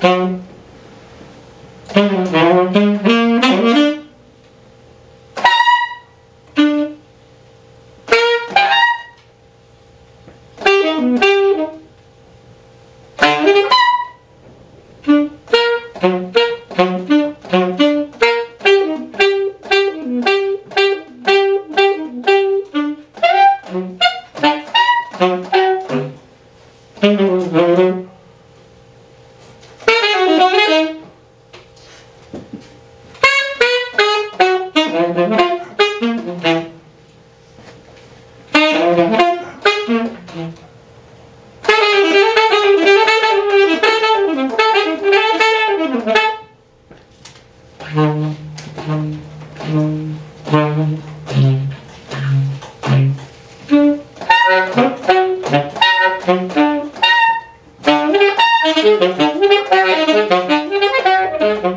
Boom. Um. Thank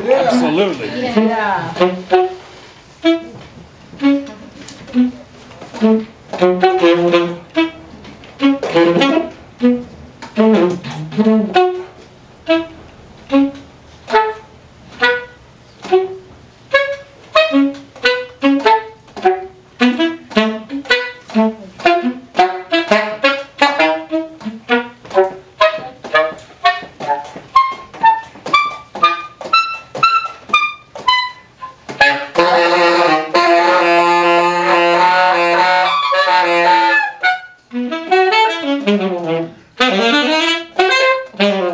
Absolutely. Yeah. Thank you.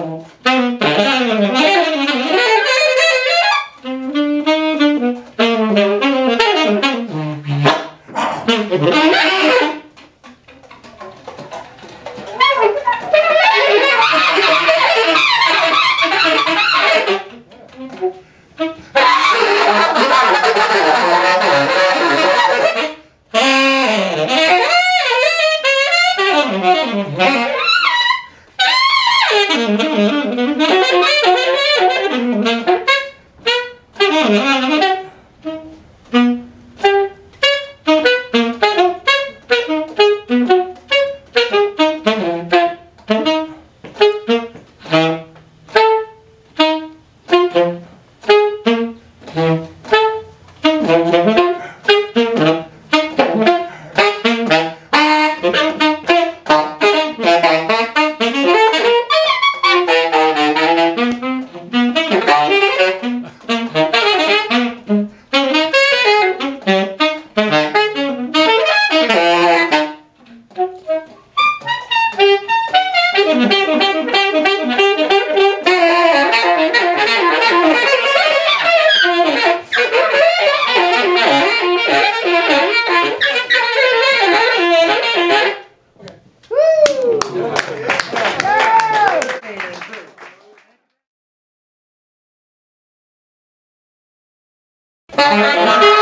Thank you.